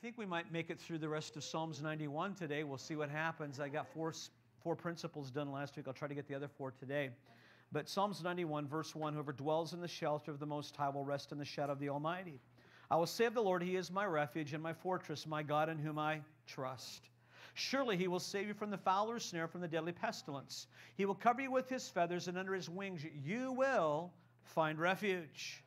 think we might make it through the rest of Psalms 91 today. We'll see what happens. I got four, four principles done last week. I'll try to get the other four today. But Psalms 91, verse 1 Whoever dwells in the shelter of the Most High will rest in the shadow of the Almighty. I will say of the Lord, He is my refuge and my fortress, my God in whom I trust. Surely he will save you from the fowler's snare, from the deadly pestilence. He will cover you with his feathers, and under his wings you will find refuge.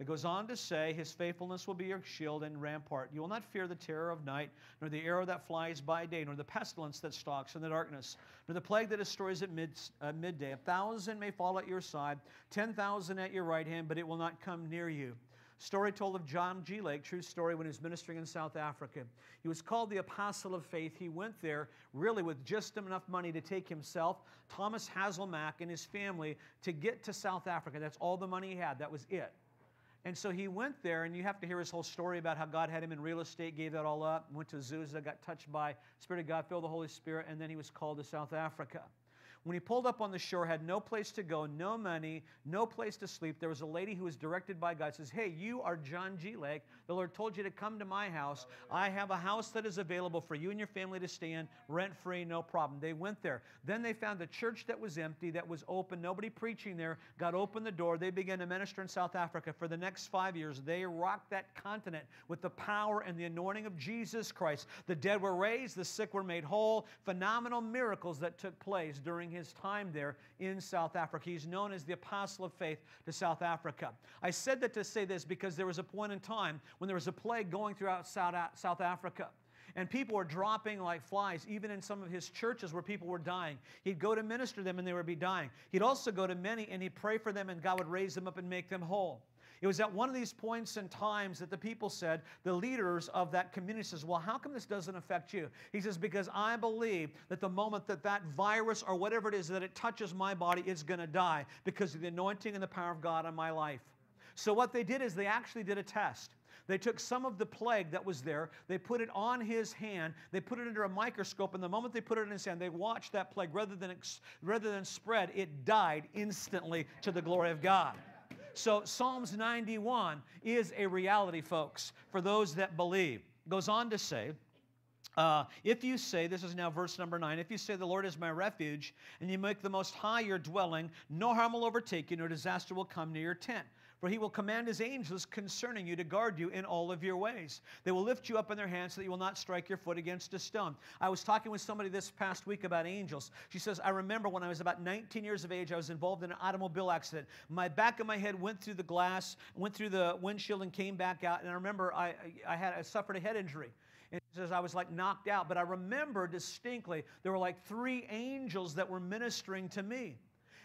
It goes on to say, His faithfulness will be your shield and rampart. You will not fear the terror of night, nor the arrow that flies by day, nor the pestilence that stalks in the darkness, nor the plague that destroys at mid, uh, midday. A thousand may fall at your side, ten thousand at your right hand, but it will not come near you. Story told of John G. Lake, true story, when he was ministering in South Africa. He was called the Apostle of Faith. He went there really with just enough money to take himself, Thomas Hasselmack, and his family to get to South Africa. That's all the money he had. That was it. And so he went there, and you have to hear his whole story about how God had him in real estate, gave that all up, went to Azusa, got touched by Spirit of God, filled the Holy Spirit, and then he was called to South Africa. When he pulled up on the shore, had no place to go, no money, no place to sleep. There was a lady who was directed by God, says, Hey, you are John G. Lake. The Lord told you to come to my house. I have a house that is available for you and your family to stay in, rent free, no problem. They went there. Then they found a church that was empty, that was open, nobody preaching there. God opened the door. They began to minister in South Africa. For the next five years, they rocked that continent with the power and the anointing of Jesus Christ. The dead were raised, the sick were made whole. Phenomenal miracles that took place during during his time there in South Africa. He's known as the apostle of faith to South Africa. I said that to say this because there was a point in time when there was a plague going throughout South Africa. And people were dropping like flies, even in some of his churches where people were dying. He'd go to minister to them and they would be dying. He'd also go to many and he'd pray for them and God would raise them up and make them whole. It was at one of these points in times that the people said, the leaders of that community says, well, how come this doesn't affect you? He says, because I believe that the moment that that virus or whatever it is that it touches my body, it's going to die because of the anointing and the power of God on my life. So what they did is they actually did a test. They took some of the plague that was there, they put it on his hand, they put it under a microscope, and the moment they put it in his hand, they watched that plague rather than, rather than spread, it died instantly to the glory of God. So Psalms 91 is a reality, folks, for those that believe. Goes on to say, uh, if you say, this is now verse number nine, if you say, The Lord is my refuge, and you make the Most High your dwelling, no harm will overtake you, no disaster will come near your tent. For he will command his angels concerning you to guard you in all of your ways. They will lift you up in their hands so that you will not strike your foot against a stone. I was talking with somebody this past week about angels. She says, I remember when I was about 19 years of age, I was involved in an automobile accident. My back of my head went through the glass, went through the windshield, and came back out. And I remember I, I had I suffered a head injury. And she says, I was like knocked out. But I remember distinctly there were like three angels that were ministering to me.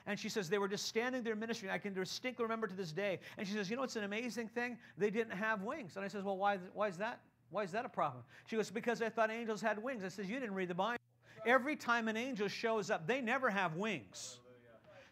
And she says they were just standing there ministering. I can distinctly remember to this day. And she says, You know, it's an amazing thing. They didn't have wings. And I says, Well, why, why is that? Why is that a problem? She goes, Because I thought angels had wings. I says, You didn't read the Bible. Every time an angel shows up, they never have wings.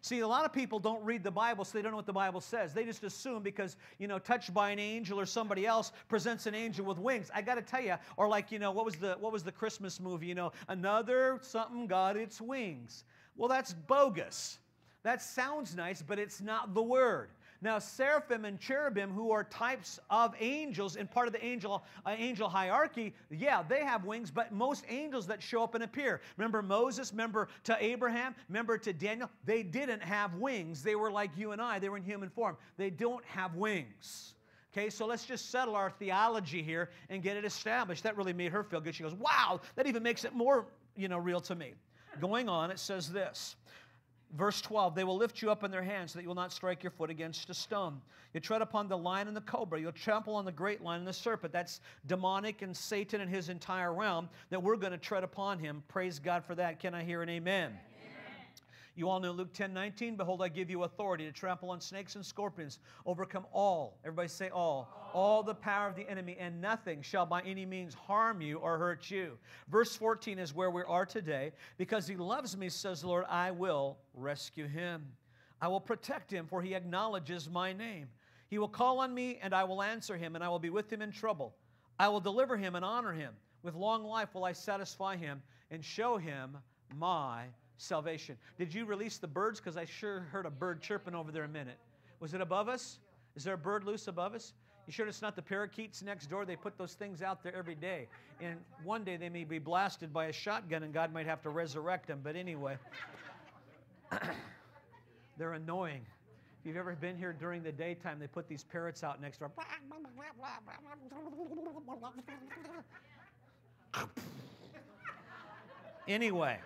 See, a lot of people don't read the Bible, so they don't know what the Bible says. They just assume because, you know, touched by an angel or somebody else presents an angel with wings. I got to tell you, or like, you know, what was the what was the Christmas movie, you know, another something got its wings. Well, that's bogus. That sounds nice, but it's not the word. Now, seraphim and cherubim, who are types of angels and part of the angel, uh, angel hierarchy, yeah, they have wings, but most angels that show up and appear. Remember Moses, remember to Abraham, remember to Daniel, they didn't have wings. They were like you and I, they were in human form. They don't have wings. Okay, so let's just settle our theology here and get it established. That really made her feel good. She goes, wow, that even makes it more, you know, real to me. Going on, it says this Verse 12, they will lift you up in their hands so that you will not strike your foot against a stone. You tread upon the lion and the cobra. You'll trample on the great lion and the serpent. That's demonic and Satan and his entire realm that we're going to tread upon him. Praise God for that. Can I hear an amen? You all know Luke 10 19. Behold, I give you authority to trample on snakes and scorpions, overcome all. Everybody say all. All, all the power of the enemy, and nothing shall by any means harm you or hurt you. Verse 14 is where we are today. Because he loves me, says the Lord, I will rescue him. I will protect him, for he acknowledges my name. He will call on me, and I will answer him, and I will be with him in trouble. I will deliver him and honor him. With long life will I satisfy him and show him my salvation. Did you release the birds? Because I sure heard a bird chirping over there a minute. Was it above us? Is there a bird loose above us? You sure it's not the parakeets next door? They put those things out there every day. And one day they may be blasted by a shotgun and God might have to resurrect them. But anyway, they're annoying. If you've ever been here during the daytime, they put these parrots out next door. anyway.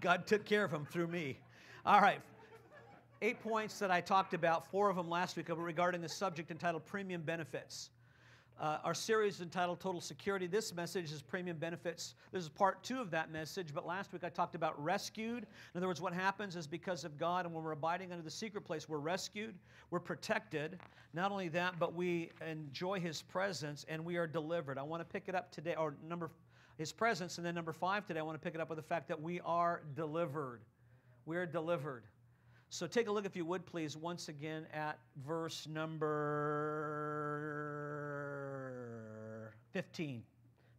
God took care of them through me. All right. Eight points that I talked about, four of them last week regarding the subject entitled Premium Benefits. Uh, our series entitled Total Security. This message is Premium Benefits. This is part two of that message, but last week I talked about rescued. In other words, what happens is because of God, and when we're abiding under the secret place, we're rescued, we're protected. Not only that, but we enjoy His presence and we are delivered. I want to pick it up today, or number his presence. And then number five today, I want to pick it up with the fact that we are delivered. We are delivered. So take a look, if you would please, once again at verse number 15,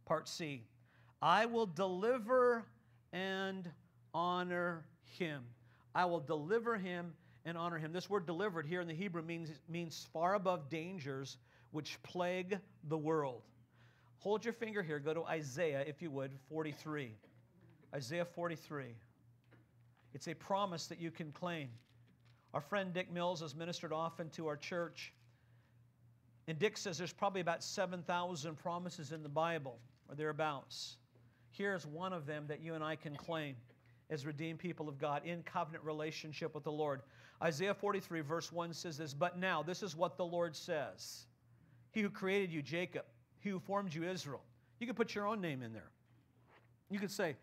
part C. I will deliver and honor him. I will deliver him and honor him. This word delivered here in the Hebrew means, means far above dangers which plague the world. Hold your finger here. Go to Isaiah, if you would, 43. Isaiah 43. It's a promise that you can claim. Our friend Dick Mills has ministered often to our church. And Dick says there's probably about 7,000 promises in the Bible or thereabouts. Here's one of them that you and I can claim as redeemed people of God in covenant relationship with the Lord. Isaiah 43, verse 1 says this But now, this is what the Lord says He who created you, Jacob, who formed you, Israel. You could put your own name in there. You could say,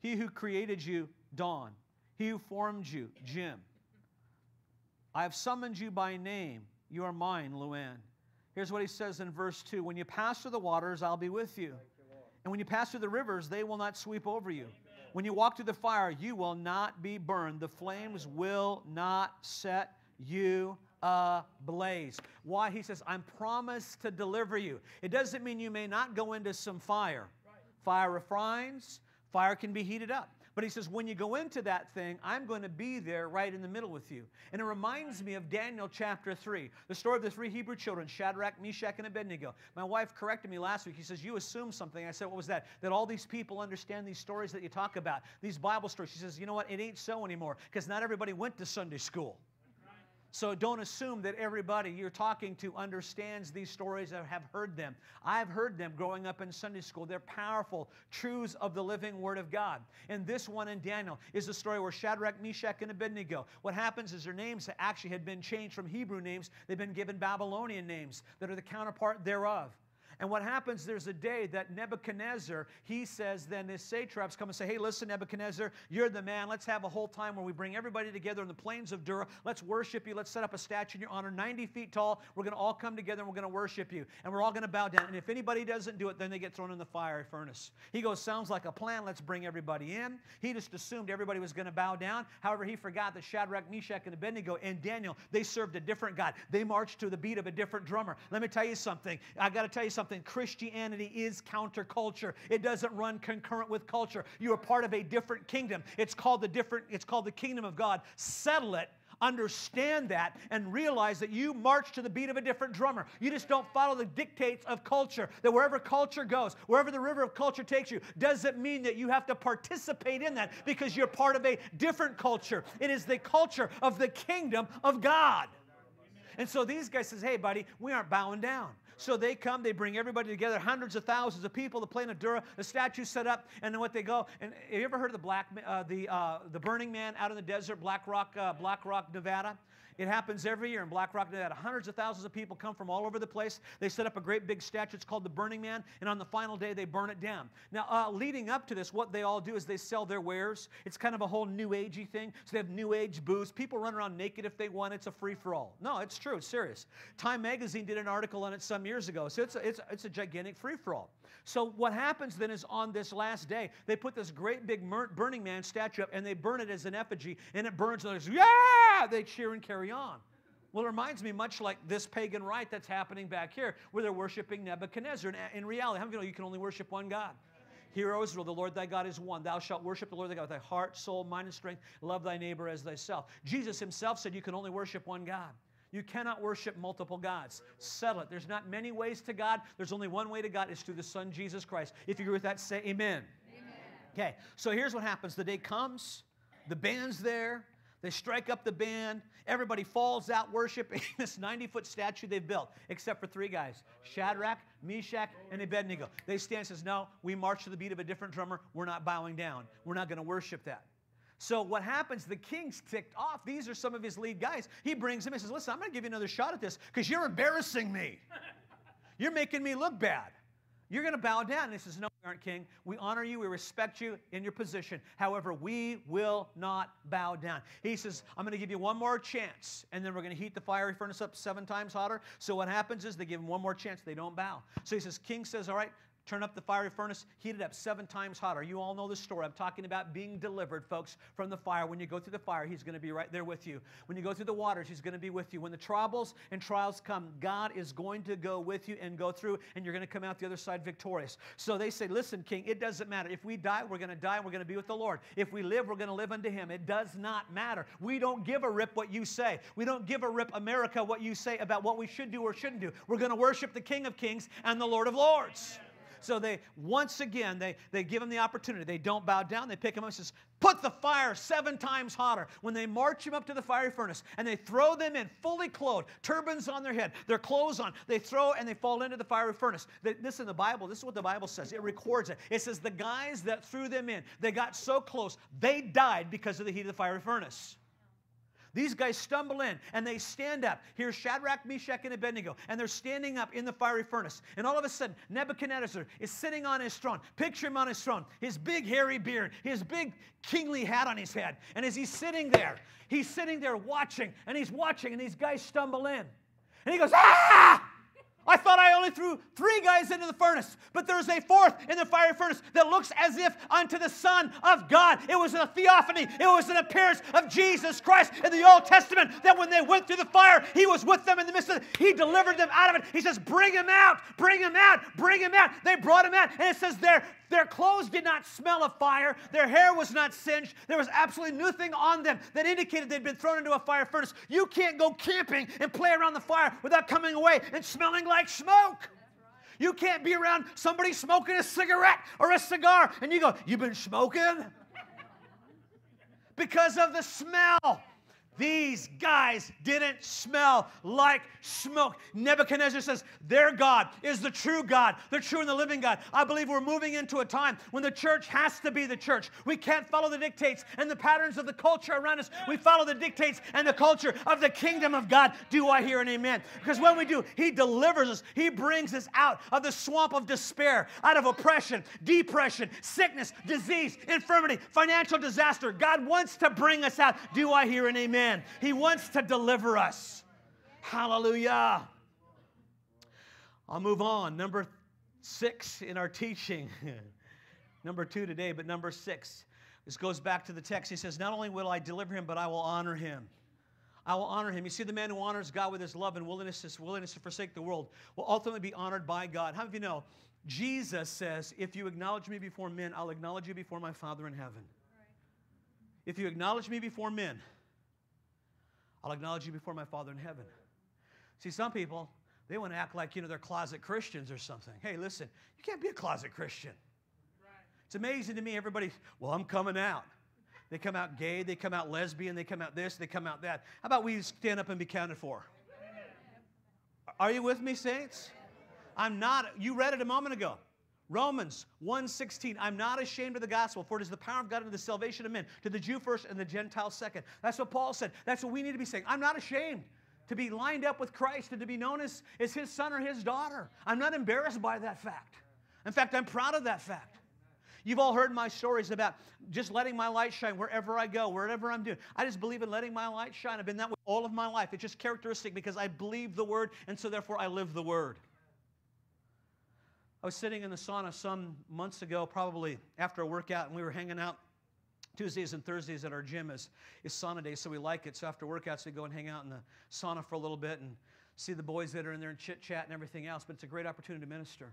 He who created you, Dawn. He who formed you, Jim. I have summoned you by name. You are mine, Luann. Here's what he says in verse 2 When you pass through the waters, I'll be with you. And when you pass through the rivers, they will not sweep over you. When you walk through the fire, you will not be burned. The flames will not set you ablaze. Why? He says, I'm promised to deliver you. It doesn't mean you may not go into some fire. Fire refines, fire can be heated up. But he says, when you go into that thing, I'm going to be there right in the middle with you. And it reminds me of Daniel chapter 3, the story of the three Hebrew children, Shadrach, Meshach, and Abednego. My wife corrected me last week. He says, You assume something. I said, What was that? That all these people understand these stories that you talk about, these Bible stories. She says, You know what? It ain't so anymore because not everybody went to Sunday school. So don't assume that everybody you're talking to understands these stories or have heard them. I've heard them growing up in Sunday school. They're powerful truths of the living Word of God. And this one in Daniel is the story where Shadrach, Meshach, and Abednego. What happens is their names actually had been changed from Hebrew names, they've been given Babylonian names that are the counterpart thereof. And what happens, there's a day that Nebuchadnezzar, he says, then his satraps come and say, Hey, listen, Nebuchadnezzar, you're the man. Let's have a whole time where we bring everybody together in the plains of Dura. Let's worship you. Let's set up a statue in your honor, 90 feet tall. We're going to all come together and we're going to worship you. And we're all going to bow down. And if anybody doesn't do it, then they get thrown in the fiery furnace. He goes, Sounds like a plan. Let's bring everybody in. He just assumed everybody was going to bow down. However, he forgot that Shadrach, Meshach, and Abednego and Daniel, they served a different God. They marched to the beat of a different drummer. Let me tell you something. I got to tell you something. Christianity Christianity is counterculture. It doesn't run concurrent with culture. You are part of a different kingdom. It's called the different it's called the kingdom of God. Settle it understand that and realize that you march to the beat of a different drummer. You just don't follow the dictates of culture. That wherever culture goes, wherever the river of culture takes you, doesn't mean that you have to participate in that because you're part of a different culture. It is the culture of the kingdom of God. And so these guys says, "Hey buddy, we aren't bowing down. So they come, they bring everybody together, hundreds of thousands of people, the plain of Dura, the statue set up, and then what they go. And have you ever heard of the black, uh, the uh, the Burning Man out in the desert, Black Rock, uh, Black Rock, Nevada? It happens every year in Black Rock, Nevada. Hundreds of thousands of people come from all over the place. They set up a great big statue. It's called the Burning Man. And on the final day, they burn it down. Now, uh, leading up to this, what they all do is they sell their wares. It's kind of a whole new agey thing. So they have new age booths. People run around naked if they want. It's a free for all. No, it's true. It's serious. Time Magazine did an article on it some years ago. So it's a, it's, it's a gigantic free for all. So what happens then is on this last day, they put this great big Burning Man statue up and they burn it as an effigy and it burns and they're, yeah! They cheer and carry on. Well, it reminds me much like this pagan rite that's happening back here where they're worshiping Nebuchadnezzar. And uh, in reality, how many of you know you can only worship one God? Hear, O Israel, the Lord thy God is one. Thou shalt worship the Lord thy God with thy heart, soul, mind, and strength. Love thy neighbor as thyself. Jesus himself said you can only worship one God. You cannot worship multiple gods. Settle it. There's not many ways to God. There's only one way to God. It's through the Son, Jesus Christ. If you agree with that, say amen. amen. Okay, so here's what happens. The day comes, the band's there, they strike up the band. Everybody falls out worshiping this 90 foot statue they've built, except for three guys Shadrach, Meshach, and Abednego. They stand and says, No, we march to the beat of a different drummer. We're not bowing down. We're not going to worship that. So what happens, the king's ticked off. These are some of his lead guys. He brings him and says, Listen, I'm going to give you another shot at this because you're embarrassing me. You're making me look bad. You're going to bow down. And he says, No, we aren't king. We honor you. We respect you in your position. However, we will not bow down. He says, I'm going to give you one more chance, and then we're going to heat the fiery furnace up seven times hotter. So what happens is they give him one more chance. They don't bow. So he says, King says, All right, Turn up the fiery furnace, heat it up seven times hotter. You all know the story. I'm talking about being delivered, folks, from the fire. When you go through the fire, He's going to be right there with you. When you go through the waters, He's going to be with you. When the troubles and trials come, God is going to go with you and go through, and you're going to come out the other side victorious. So they say, Listen, King, it doesn't matter. If we die, we're going to die, and we're going to be with the Lord. If we live, we're going to live unto Him. It does not matter. We don't give a rip what you say. We don't give a rip, America, what you say about what we should do or shouldn't do. We're going to worship the King of Kings and the Lord of Lords. So they, once again, they, they give him the opportunity. They don't bow down. They pick him up and says, put the fire seven times hotter. When they march him up to the fiery furnace and they throw them in fully clothed, turbans on their head, their clothes on, they throw and they fall into the fiery furnace. This in the Bible, this is what the Bible says. It records it. It says the guys that threw them in, they got so close, they died because of the heat of the fiery furnace. These guys stumble in and they stand up. Here's Shadrach, Meshach, and Abednego, and they're standing up in the fiery furnace. And all of a sudden, Nebuchadnezzar is sitting on his throne. Picture him on his throne, his big hairy beard, his big kingly hat on his head. And as he's sitting there, he's sitting there watching, and he's watching, and these guys stumble in. And he goes, Ah! I thought I only threw three guys into the furnace, but there's a fourth in the fiery furnace that looks as if unto the Son of God. It was a theophany, it was an appearance of Jesus Christ in the Old Testament that when they went through the fire, He was with them in the midst of it. He delivered them out of it. He says, Bring him out, bring him out, bring him out. They brought him out, and it says there, their clothes did not smell of fire. Their hair was not singed. There was absolutely nothing on them that indicated they'd been thrown into a fire furnace. You can't go camping and play around the fire without coming away and smelling like smoke. You can't be around somebody smoking a cigarette or a cigar and you go, You've been smoking? Because of the smell. These guys didn't smell like smoke. Nebuchadnezzar says, Their God is the true God, the true and the living God. I believe we're moving into a time when the church has to be the church. We can't follow the dictates and the patterns of the culture around us. We follow the dictates and the culture of the kingdom of God. Do I hear an amen? Because when we do, He delivers us, He brings us out of the swamp of despair, out of oppression, depression, sickness, disease, infirmity, financial disaster. God wants to bring us out. Do I hear an amen? He wants to deliver us. Hallelujah. I'll move on. Number six in our teaching. number two today, but number six. This goes back to the text. He says, Not only will I deliver him, but I will honor him. I will honor him. You see, the man who honors God with his love and willingness, his willingness to forsake the world will ultimately be honored by God. How many of you know? Jesus says, If you acknowledge me before men, I'll acknowledge you before my Father in heaven. If you acknowledge me before men, I'll acknowledge you before my Father in heaven. See, some people, they want to act like, you know, they're closet Christians or something. Hey, listen, you can't be a closet Christian. Right. It's amazing to me, everybody, well, I'm coming out. They come out gay, they come out lesbian, they come out this, they come out that. How about we stand up and be counted for? Are you with me, saints? I'm not. You read it a moment ago. Romans 1:16 I'm not ashamed of the gospel for it is the power of God unto the salvation of men to the Jew first and the Gentile second. That's what Paul said. That's what we need to be saying. I'm not ashamed to be lined up with Christ and to be known as, as his son or his daughter. I'm not embarrassed by that fact. In fact, I'm proud of that fact. You've all heard my stories about just letting my light shine wherever I go, wherever I'm doing. I just believe in letting my light shine. I've been that way all of my life. It's just characteristic because I believe the word, and so therefore I live the word. I was sitting in the sauna some months ago, probably after a workout, and we were hanging out Tuesdays and Thursdays at our gym is, is sauna day, so we like it. So after workouts, we go and hang out in the sauna for a little bit and see the boys that are in there and chit chat and everything else. But it's a great opportunity to minister.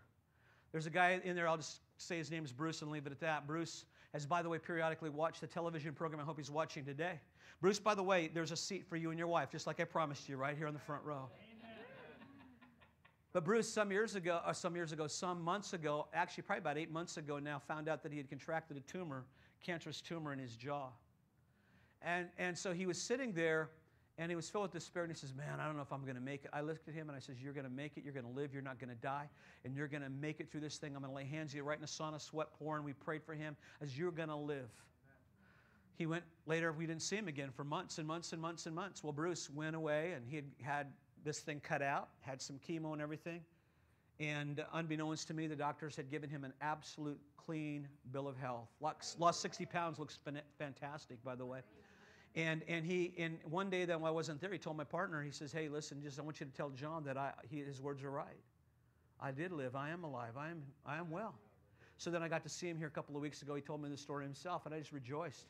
There's a guy in there, I'll just say his name is Bruce and leave it at that. Bruce has, by the way, periodically watched the television program. I hope he's watching today. Bruce, by the way, there's a seat for you and your wife, just like I promised you, right here on the front row. But Bruce, some years ago, or some years ago, some months ago, actually probably about eight months ago now, found out that he had contracted a tumor, cancerous tumor in his jaw. And, and so he was sitting there and he was filled with despair and he says, Man, I don't know if I'm going to make it. I looked at him and I says, You're going to make it. You're going to live. You're not going to die. And you're going to make it through this thing. I'm going to lay hands on you right in the sauna, sweat pouring. We prayed for him as you're going to live. He went later, we didn't see him again for months and months and months and months. Well, Bruce went away and he had had this thing cut out, had some chemo and everything. And unbeknownst to me, the doctors had given him an absolute clean bill of health. Lost 60 pounds, looks fantastic, by the way. And, and he, and one day that I wasn't there, he told my partner, he says, hey, listen, just I want you to tell John that I, he, his words are right. I did live. I am alive. I am, I am well. So then I got to see him here a couple of weeks ago. He told me the story himself, and I just rejoiced.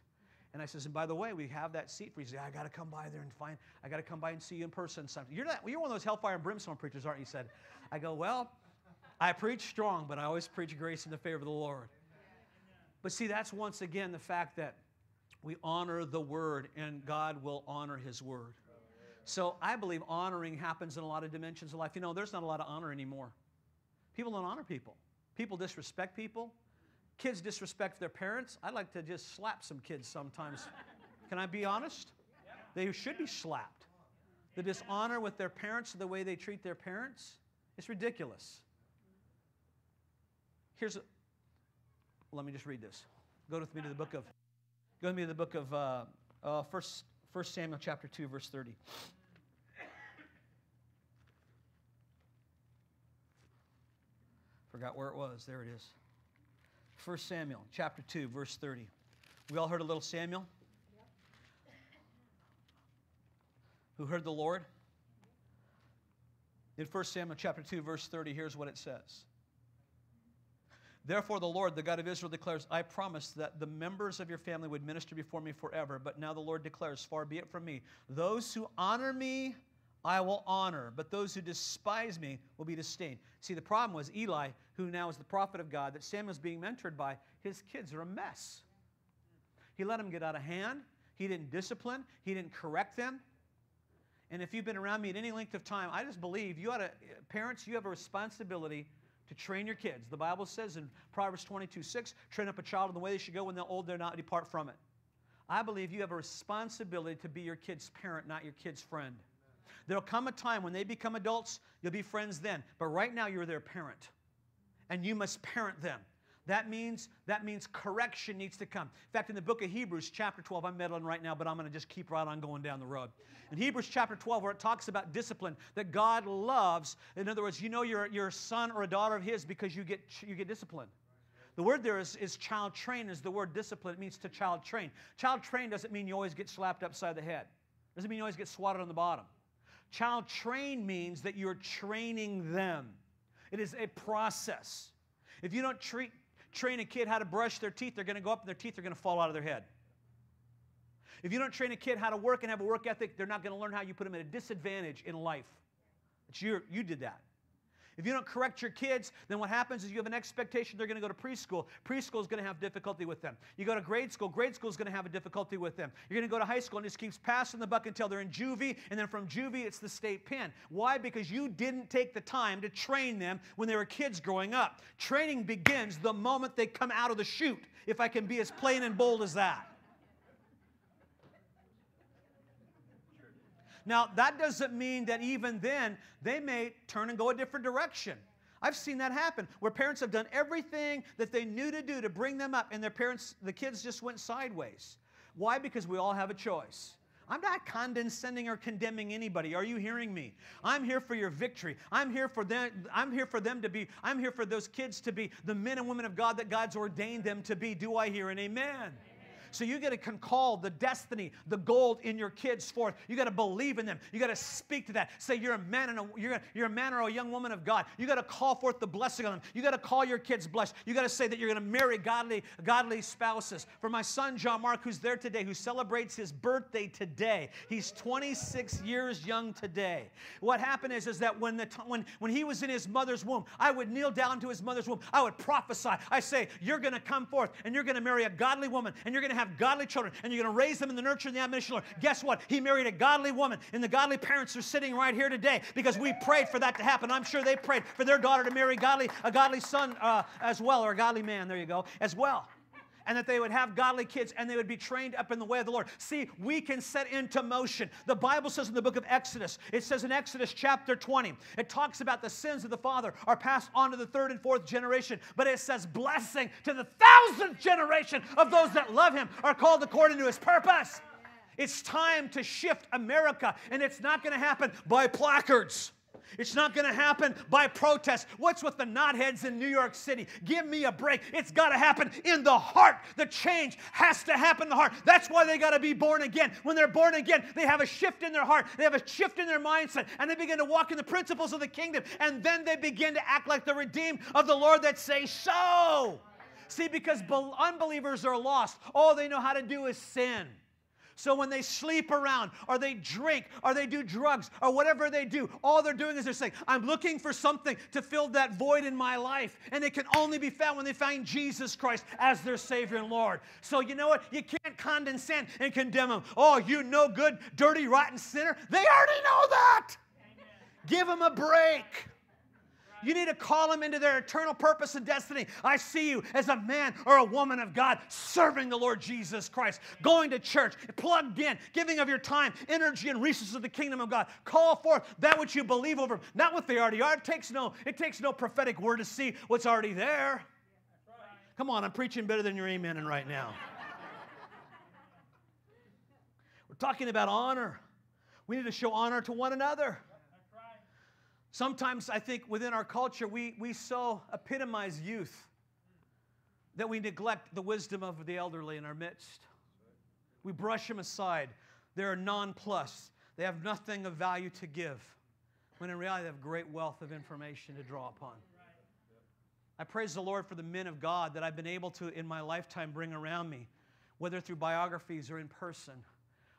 And I says, and by the way, we have that seat for you. He I got to come by there and find, I got to come by and see you in person sometime. You're, not, you're one of those hellfire and brimstone preachers, aren't you? He said, I go, well, I preach strong, but I always preach grace in the favor of the Lord. But see, that's once again the fact that we honor the word and God will honor his word. So I believe honoring happens in a lot of dimensions of life. You know, there's not a lot of honor anymore. People don't honor people. People disrespect people. Kids disrespect their parents. I'd like to just slap some kids sometimes. Can I be honest? They should be slapped. The dishonor with their parents, the way they treat their parents, it's ridiculous. Here's a, let me just read this. Go with me to the book of Go with me to the book of uh, uh, 1, 1 Samuel chapter 2, verse 30. Forgot where it was. There it is. 1 Samuel chapter 2, verse 30. We all heard a little Samuel? Who heard the Lord? In 1 Samuel chapter 2, verse 30, here's what it says. Therefore, the Lord, the God of Israel, declares, I promised that the members of your family would minister before me forever. But now the Lord declares, Far be it from me. Those who honor me, I will honor, but those who despise me will be disdained. See, the problem was Eli, who now is the prophet of God, that Samuel's being mentored by, his kids are a mess. He let them get out of hand. He didn't discipline. He didn't correct them. And if you've been around me at any length of time, I just believe you ought to, parents, you have a responsibility to train your kids. The Bible says in Proverbs 22 6, train up a child in the way they should go when they're old, they're not depart from it. I believe you have a responsibility to be your kid's parent, not your kid's friend. There'll come a time when they become adults, you'll be friends then. But right now, you're their parent. And you must parent them. That means, that means correction needs to come. In fact, in the book of Hebrews, chapter 12, I'm meddling right now, but I'm going to just keep right on going down the road. In Hebrews chapter 12, where it talks about discipline that God loves, in other words, you know you're, you're a son or a daughter of His because you get, you get disciplined. The word there is, is child train, is the word discipline. It means to child train. Child train doesn't mean you always get slapped upside the head, doesn't mean you always get swatted on the bottom. Child train means that you're training them, it is a process. If you don't treat train a kid how to brush their teeth, they're going to go up and their teeth are going to fall out of their head. If you don't train a kid how to work and have a work ethic, they're not going to learn how you put them at a disadvantage in life. It's your, you did that. If you don't correct your kids, then what happens is you have an expectation they're going to go to preschool. Preschool is going to have difficulty with them. You go to grade school, grade school is going to have a difficulty with them. You're going to go to high school and just keeps passing the buck until they're in juvie, and then from juvie, it's the state pen. Why? Because you didn't take the time to train them when they were kids growing up. Training begins the moment they come out of the chute, if I can be as plain and bold as that. Now, that doesn't mean that even then they may turn and go a different direction. I've seen that happen where parents have done everything that they knew to do to bring them up, and their parents, the kids just went sideways. Why? Because we all have a choice. I'm not condescending or condemning anybody. Are you hearing me? I'm here for your victory. I'm here for them, I'm here for them to be, I'm here for those kids to be the men and women of God that God's ordained them to be. Do I hear an amen? So you got to call the destiny, the gold in your kids forth. You got to believe in them. You got to speak to that. Say you're a man and a, you're, you're a man or a young woman of God. You got to call forth the blessing on them. You got to call your kids blessed. You got to say that you're going to marry godly, godly spouses. For my son John Mark, who's there today, who celebrates his birthday today, he's 26 years young today. What happened is, is that when the when when he was in his mother's womb, I would kneel down to his mother's womb. I would prophesy. I say, you're going to come forth and you're going to marry a godly woman and you're going to have godly children and you're going to raise them in the nurture and the admonition of the Lord. Guess what? He married a godly woman, and the godly parents are sitting right here today because we prayed for that to happen. I'm sure they prayed for their daughter to marry godly, a godly son uh, as well, or a godly man, there you go, as well and that they would have godly kids and they would be trained up in the way of the Lord. See, we can set into motion. The Bible says in the book of Exodus, it says in Exodus chapter 20, it talks about the sins of the father are passed on to the third and fourth generation, but it says blessing to the thousandth generation of those that love him are called according to his purpose. It's time to shift America, and it's not going to happen by placards. It's not going to happen by protest. What's with the knotheads in New York City? Give me a break. It's got to happen in the heart. The change has to happen in the heart. That's why they got to be born again. When they're born again, they have a shift in their heart, they have a shift in their mindset, and they begin to walk in the principles of the kingdom. And then they begin to act like the redeemed of the Lord that say, So. See, because unbelievers are lost, all they know how to do is sin. So when they sleep around or they drink or they do drugs or whatever they do, all they're doing is they're saying, I'm looking for something to fill that void in my life. And it can only be found when they find Jesus Christ as their Savior and Lord. So you know what? You can't condescend and condemn them. Oh, you no good, dirty, rotten sinner. They already know that. Give them a break. You need to call them into their eternal purpose and destiny. I see you as a man or a woman of God serving the Lord Jesus Christ, going to church, plugged in, giving of your time, energy, and resources of the kingdom of God. Call forth that which you believe over, not what they already are. It takes no, it takes no prophetic word to see what's already there. Come on, I'm preaching better than you're amening right now. We're talking about honor. We need to show honor to one another. Sometimes I think within our culture, we, we so epitomize youth that we neglect the wisdom of the elderly in our midst. We brush them aside. They're nonplus. They have nothing of value to give, when in reality, they have great wealth of information to draw upon. I praise the Lord for the men of God that I've been able to, in my lifetime, bring around me, whether through biographies or in person.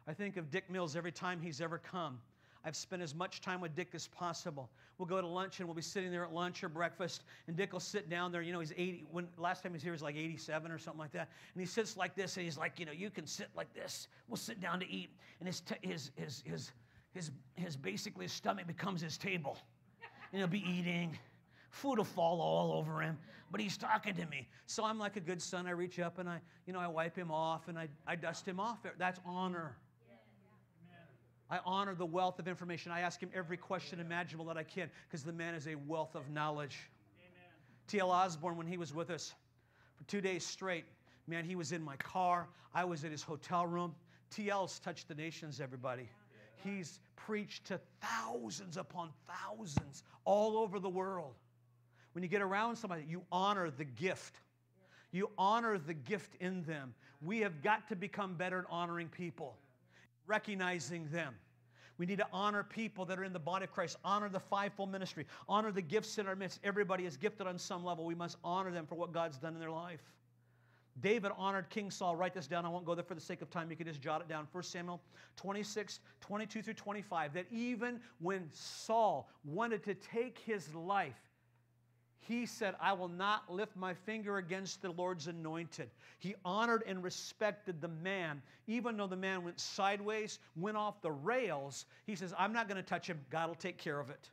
I think of Dick Mills every time he's ever come. I've spent as much time with Dick as possible. We'll go to lunch and we'll be sitting there at lunch or breakfast, and Dick will sit down there. You know, he's 80. When last time he was here, he was like 87 or something like that. And he sits like this, and he's like, you know, you can sit like this. We'll sit down to eat, and his t- his his his his his basically his stomach becomes his table, and he'll be eating. Food will fall all over him, but he's talking to me. So I'm like a good son. I reach up and I, you know, I wipe him off and I, I dust him off. That's honor. I honor the wealth of information. I ask him every question imaginable that I can because the man is a wealth of knowledge. T.L. Osborn, when he was with us for two days straight, man, he was in my car. I was in his hotel room. T.L.'s touched the nations, everybody. He's preached to thousands upon thousands all over the world. When you get around somebody, you honor the gift. You honor the gift in them. We have got to become better at honoring people recognizing them. We need to honor people that are in the body of Christ, honor the fivefold ministry, honor the gifts in our midst. Everybody is gifted on some level. We must honor them for what God's done in their life. David honored King Saul. Write this down. I won't go there for the sake of time. You can just jot it down. 1 Samuel 26, 22 through 25. That even when Saul wanted to take his life, he said, I will not lift my finger against the Lord's anointed. He honored and respected the man, even though the man went sideways, went off the rails. He says, I'm not going to touch him. God will take care of it.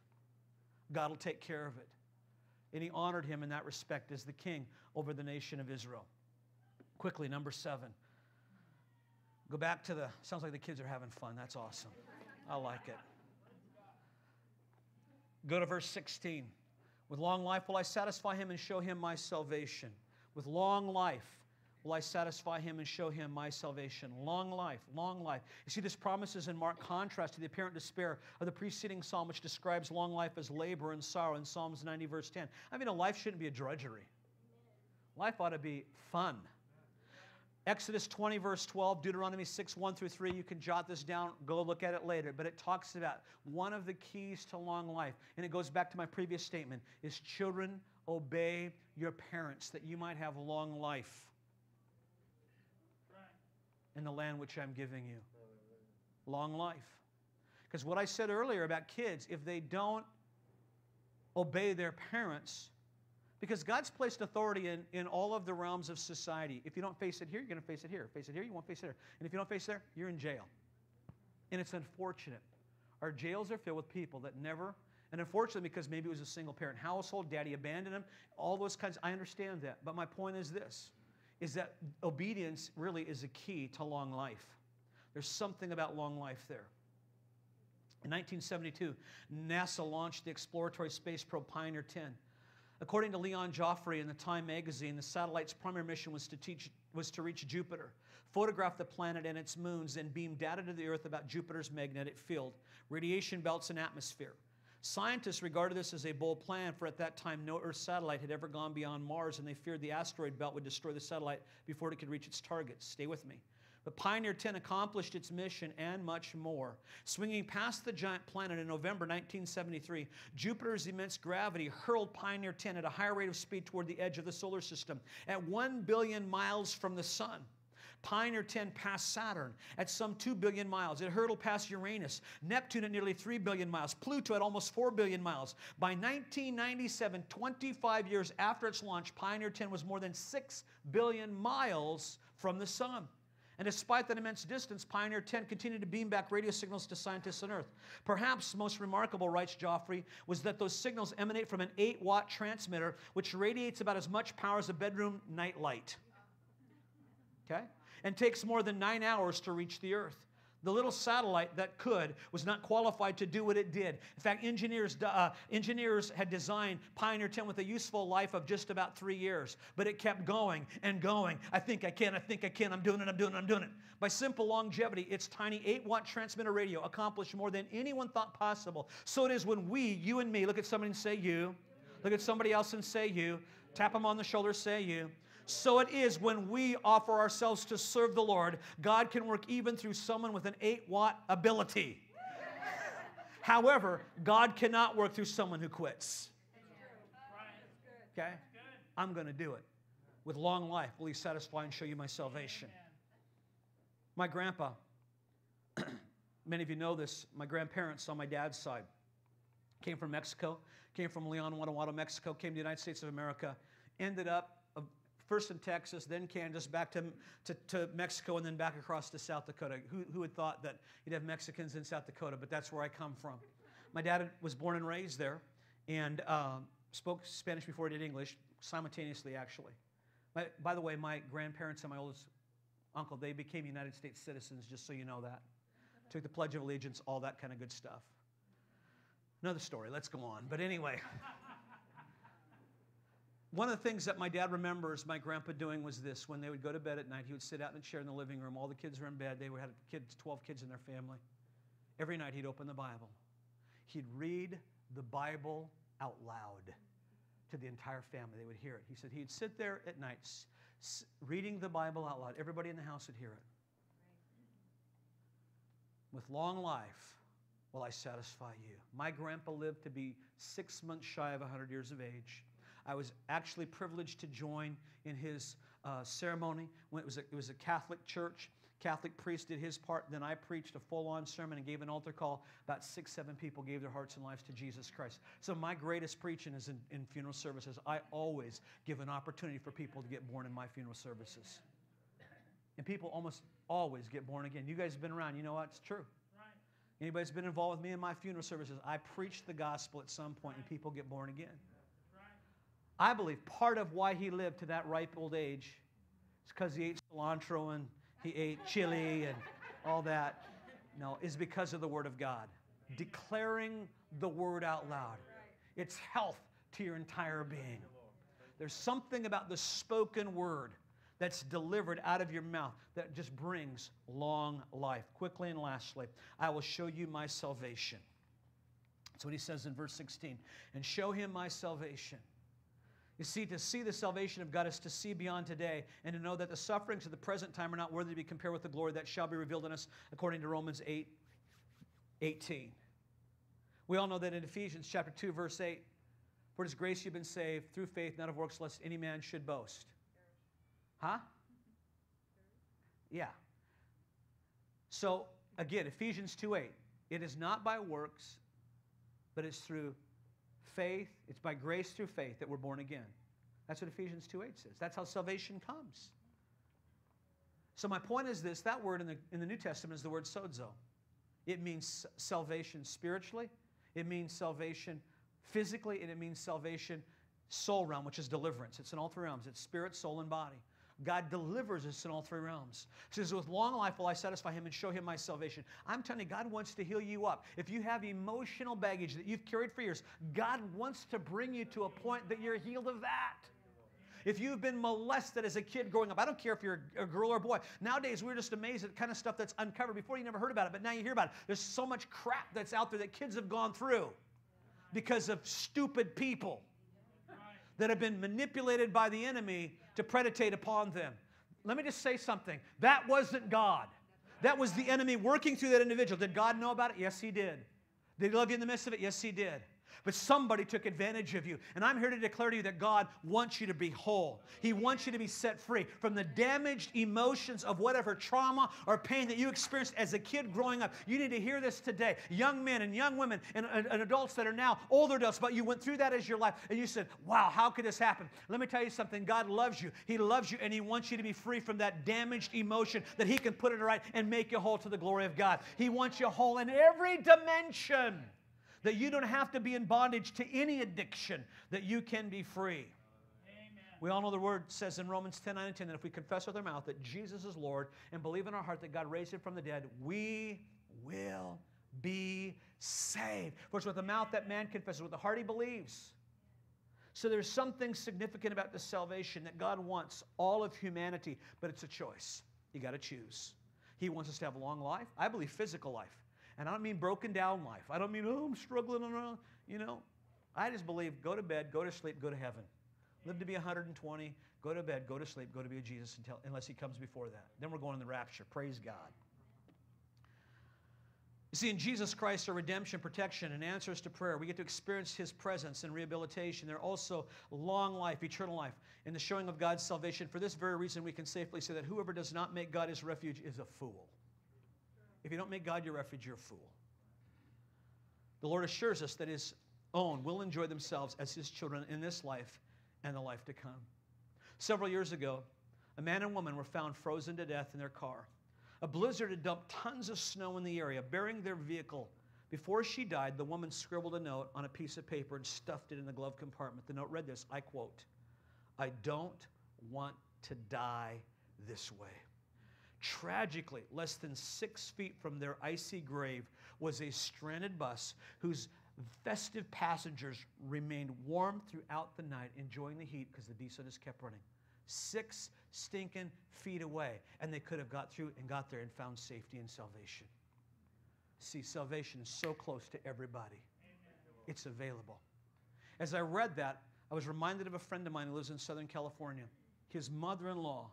God will take care of it. And he honored him in that respect as the king over the nation of Israel. Quickly, number seven. Go back to the, sounds like the kids are having fun. That's awesome. I like it. Go to verse 16. With long life will I satisfy him and show him my salvation. With long life will I satisfy him and show him my salvation. Long life, long life. You see, this promise is in marked contrast to the apparent despair of the preceding psalm, which describes long life as labor and sorrow in Psalms 90, verse 10. I mean, a life shouldn't be a drudgery, life ought to be fun. Exodus 20, verse 12, Deuteronomy 6, 1 through 3. You can jot this down, go look at it later. But it talks about one of the keys to long life, and it goes back to my previous statement, is children obey your parents that you might have long life in the land which I'm giving you. Long life. Because what I said earlier about kids, if they don't obey their parents, because God's placed authority in, in all of the realms of society. If you don't face it here, you're going to face it here. Face it here, you won't face it there. And if you don't face it there, you're in jail. And it's unfortunate. Our jails are filled with people that never, and unfortunately, because maybe it was a single parent household, daddy abandoned them, all those kinds, I understand that. But my point is this is that obedience really is a key to long life. There's something about long life there. In 1972, NASA launched the exploratory space probe Pioneer 10. According to Leon Jaroff in the Time magazine, the satellite's primary mission was to, teach, was to reach Jupiter, photograph the planet and its moons, and beam data to the Earth about Jupiter's magnetic field, radiation belts, and atmosphere. Scientists regarded this as a bold plan, for at that time no Earth satellite had ever gone beyond Mars, and they feared the asteroid belt would destroy the satellite before it could reach its targets. Stay with me. But Pioneer 10 accomplished its mission and much more. Swinging past the giant planet in November 1973, Jupiter's immense gravity hurled Pioneer 10 at a higher rate of speed toward the edge of the solar system, at 1 billion miles from the sun. Pioneer 10 passed Saturn at some 2 billion miles. It hurtled past Uranus, Neptune at nearly 3 billion miles, Pluto at almost 4 billion miles. By 1997, 25 years after its launch, Pioneer 10 was more than 6 billion miles from the sun. And despite that immense distance, Pioneer 10 continued to beam back radio signals to scientists on Earth. Perhaps most remarkable, writes Jaroff, was that those signals emanate from an 8 watt transmitter, which radiates about as much power as a bedroom nightlight. Okay? And takes more than nine hours to reach the Earth. The little satellite that could was not qualified to do what it did. In fact, engineers, uh, engineers had designed Pioneer 10 with a useful life of just about three years, but it kept going and going. I think I can, I think I can, I'm doing it, I'm doing it, I'm doing it. By simple longevity, its tiny 8 watt transmitter radio accomplished more than anyone thought possible. So it is when we, you and me, look at somebody and say, You, look at somebody else and say, You, tap them on the shoulder, say, You. So it is when we offer ourselves to serve the Lord, God can work even through someone with an 8 watt ability. However, God cannot work through someone who quits. Okay? I'm going to do it. With long life, will He satisfy and show you my salvation? My grandpa, many of you know this, my grandparents on my dad's side came from Mexico, came from Leon, Guanajuato, Mexico, came to the United States of America, ended up first in Texas, then Kansas, back to, to, to, Mexico, and then back across to South Dakota. Who, who had thought that you'd have Mexicans in South Dakota? But that's where I come from. My dad was born and raised there and um, spoke Spanish before he did English, simultaneously, actually. My, by the way, my grandparents and my oldest uncle, they became United States citizens, just so you know that. Took the Pledge of Allegiance, all that kind of good stuff. Another story, let's go on. But anyway. One of the things that my dad remembers my grandpa doing was this. When they would go to bed at night, he would sit out in the chair in the living room. All the kids were in bed. They had kids, 12 kids in their family. Every night he'd open the Bible. He'd read the Bible out loud to the entire family. They would hear it. He said he'd sit there at night reading the Bible out loud. Everybody in the house would hear it. With long life will I satisfy you. My grandpa lived to be six months shy of 100 years of age. I was actually privileged to join in his uh, ceremony when it was, a, it was a Catholic church. Catholic priest did his part. Then I preached a full on sermon and gave an altar call. About six, seven people gave their hearts and lives to Jesus Christ. So, my greatest preaching is in, in funeral services. I always give an opportunity for people to get born in my funeral services. And people almost always get born again. You guys have been around, you know what? It's true. Anybody's been involved with me in my funeral services, I preach the gospel at some point and people get born again. I believe part of why he lived to that ripe old age is because he ate cilantro and he ate chili and all that. No, is because of the Word of God. Declaring the Word out loud. It's health to your entire being. There's something about the spoken Word that's delivered out of your mouth that just brings long life. Quickly and lastly, I will show you my salvation. That's what he says in verse 16. And show him my salvation You see, to see the salvation of God is to see beyond today and to know that the sufferings of the present time are not worthy to be compared with the glory that shall be revealed in us, according to Romans 8 18. We all know that in Ephesians chapter 2, verse 8, for it is grace you've been saved through faith, not of works, lest any man should boast. Huh? Yeah. So, again, Ephesians 2 8. It is not by works, but it's through faith. It's by grace through faith that we're born again. That's what Ephesians 2 8 says. That's how salvation comes. So, my point is this that word in the, in the New Testament is the word sozo. It means salvation spiritually, it means salvation physically, and it means salvation soul realm, which is deliverance. It's in all three realms it's spirit, soul, and body. God delivers us in all three realms. He says, With long life will I satisfy him and show him my salvation. I'm telling you, God wants to heal you up. If you have emotional baggage that you've carried for years, God wants to bring you to a point that you're healed of that. If you've been molested as a kid growing up, I don't care if you're a girl or a boy. Nowadays, we're just amazed at the kind of stuff that's uncovered. Before, you never heard about it, but now you hear about it. There's so much crap that's out there that kids have gone through because of stupid people that have been manipulated by the enemy to predate upon them. Let me just say something. That wasn't God. That was the enemy working through that individual. Did God know about it? Yes, he did. Did he love you in the midst of it? Yes, he did but somebody took advantage of you. And I'm here to declare to you that God wants you to be whole. He wants you to be set free from the damaged emotions of whatever trauma or pain that you experienced as a kid growing up. You need to hear this today. Young men and young women and, and, and adults that are now older adults, but you went through that as your life and you said, Wow, how could this happen? Let me tell you something. God loves you. He loves you and He wants you to be free from that damaged emotion that He can put it right and make you whole to the glory of God. He wants you whole in every dimension that you don't have to be in bondage to any addiction, that you can be free. Amen. We all know the word says in Romans 10 9 and 10 that if we confess with our mouth that Jesus is Lord and believe in our heart that God raised him from the dead, we will be saved. For it's with the mouth that man confesses, with the heart he believes. So there's something significant about this salvation that God wants all of humanity, but it's a choice. You got to choose. He wants us to have a long life. I believe physical life. And I don't mean broken down life. I don't mean, oh, I'm struggling around. You know, I just believe go to bed, go to sleep, go to heaven. Live to be 120, go to bed, go to sleep, go to be a Jesus until, unless he comes before that. Then we're going in the rapture. Praise God. You see, in Jesus Christ, our redemption, protection, and answers to prayer, we get to experience His presence and rehabilitation. There are also long life, eternal life, in the showing of God's salvation. For this very reason, we can safely say that whoever does not make God his refuge is a fool. If you don't make God your refuge, you're a fool. The Lord assures us that His own will enjoy themselves as His children in this life and the life to come. Several years ago, a man and woman were found frozen to death in their car. A blizzard had dumped tons of snow in the area, burying their vehicle. Before she died, the woman scribbled a note on a piece of paper and stuffed it in the glove compartment. The note read this I quote, I don't want to die this way. Tragically, less than six feet from their icy grave was a stranded bus whose festive passengers remained warm throughout the night, enjoying the heat because the diesel just kept running. Six stinking feet away, and they could have got through and got there and found safety and salvation. See, salvation is so close to everybody, it's available. As I read that, I was reminded of a friend of mine who lives in Southern California. His mother in law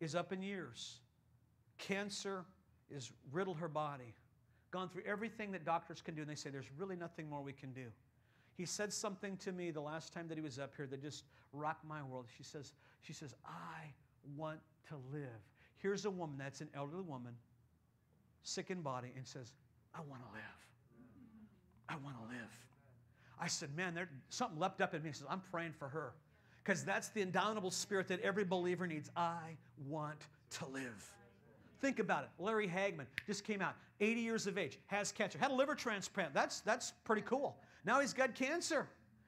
is up in years. Cancer is riddled her body. Gone through everything that doctors can do, and they say there's really nothing more we can do. He said something to me the last time that he was up here that just rocked my world. She says, she says, I want to live. Here's a woman that's an elderly woman, sick in body, and says, I want to live. I want to live. I said, man, there, something leapt up in me. He says, I'm praying for her because that's the indomitable spirit that every believer needs. I want to live. Think about it. Larry Hagman just came out, 80 years of age, has cancer, had a liver transplant. That's, that's pretty cool. Now he's got cancer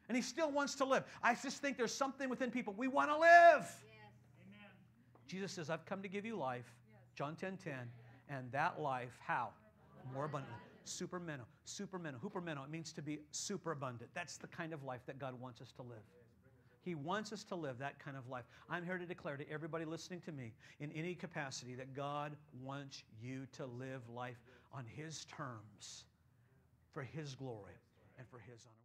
and he still wants to live. I just think there's something within people. We want to live. Yes. Amen. Jesus says, I've come to give you life. John 10 10. And that life, how? More abundantly. Supermeno. Supermeno. Hupermeno. It means to be superabundant. That's the kind of life that God wants us to live. He wants us to live that kind of life. I'm here to declare to everybody listening to me in any capacity that God wants you to live life on His terms for His glory and for His honor.